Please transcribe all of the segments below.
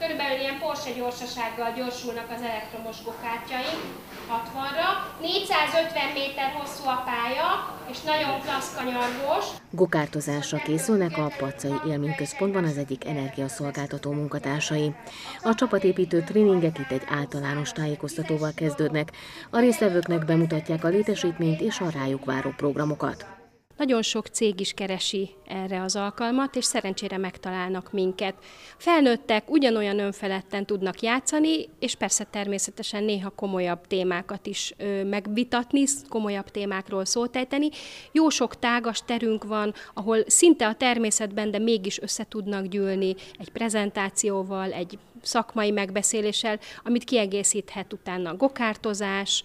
Körülbelül ilyen Porsche gyorsasággal gyorsulnak az elektromos gokártyaink, 60-ra. 450 méter hosszú a pálya, és nagyon klassz kanyargós. Gokártozásra készülnek a Pacai Élményközpontban az egyik energiaszolgáltató munkatársai. A csapatépítő tréningek itt egy általános tájékoztatóval kezdődnek. A résztvevőknek bemutatják a létesítményt és a rájuk váró programokat. Nagyon sok cég is keresi erre az alkalmat, és szerencsére megtalálnak minket. Felnőttek ugyanolyan önfeledten tudnak játszani, és persze természetesen néha komolyabb témákat is megvitatni, komolyabb témákról szót ejteni. Jó sok tágas terünk van, ahol szinte a természetben, de mégis össze tudnak gyűlni egy prezentációval, egy szakmai megbeszéléssel, amit kiegészíthet utána a gokártozás,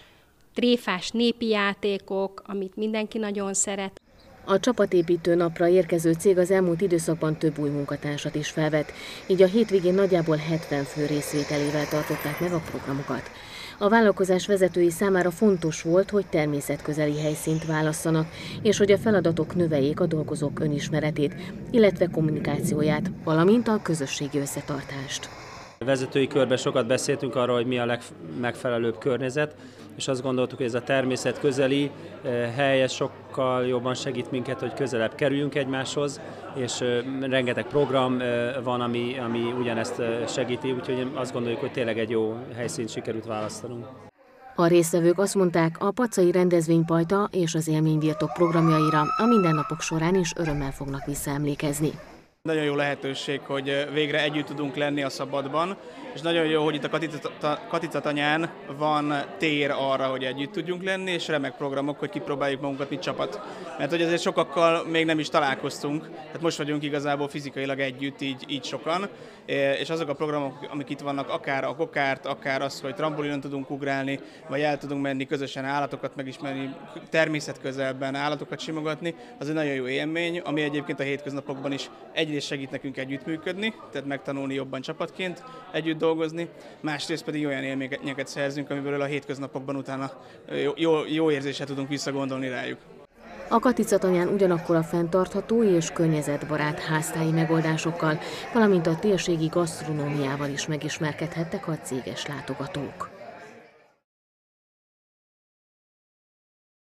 tréfás népi játékok, amit mindenki nagyon szeret. A csapatépítő napra érkező cég az elmúlt időszakban több új munkatársat is felvett, így a hétvégén nagyjából 70 fő részvételével tartották meg a programokat. A vállalkozás vezetői számára fontos volt, hogy természetközeli helyszínt válasszanak, és hogy a feladatok növeljék a dolgozók önismeretét, illetve kommunikációját, valamint a közösségi összetartást. Vezetői körben sokat beszéltünk arról, hogy mi a legmegfelelőbb környezet, és azt gondoltuk, hogy ez a természet közeli eh, hely ez sokkal jobban segít minket, hogy közelebb kerüljünk egymáshoz, és eh, rengeteg program eh, van, ami, ami ugyanezt segíti, úgyhogy azt gondoljuk, hogy tényleg egy jó helyszínt sikerült választanunk. A résztvevők azt mondták, a Pacai rendezvénypajta és az élménybirtok programjaira a mindennapok során is örömmel fognak visszaemlékezni. Nagyon jó lehetőség, hogy végre együtt tudunk lenni a szabadban, és nagyon jó, hogy itt a Katicatanyán van tér arra, hogy együtt tudjunk lenni, és remek programok, hogy kipróbáljuk magunkat, mint csapat. Mert hogy azért sokakkal még nem is találkoztunk, tehát most vagyunk igazából fizikailag együtt, így, így sokan, és azok a programok, amik itt vannak, akár a kokárt, akár az, hogy trampolinon tudunk ugrálni, vagy el tudunk menni közösen állatokat megismerni, természet közelben állatokat simogatni, az egy nagyon jó élmény, ami egyébként a hétköznapokban is egyrészt segít nekünk együttműködni, tehát megtanulni jobban csapatként együtt dolgozni, másrészt pedig olyan élményeket szerzünk, amiből a hétköznapokban utána jó, jó, érzéssel tudunk visszagondolni rájuk. A Katicatanyán ugyanakkor a fenntartható és környezetbarát háztáji megoldásokkal, valamint a térségi gasztronómiával is megismerkedhettek a céges látogatók.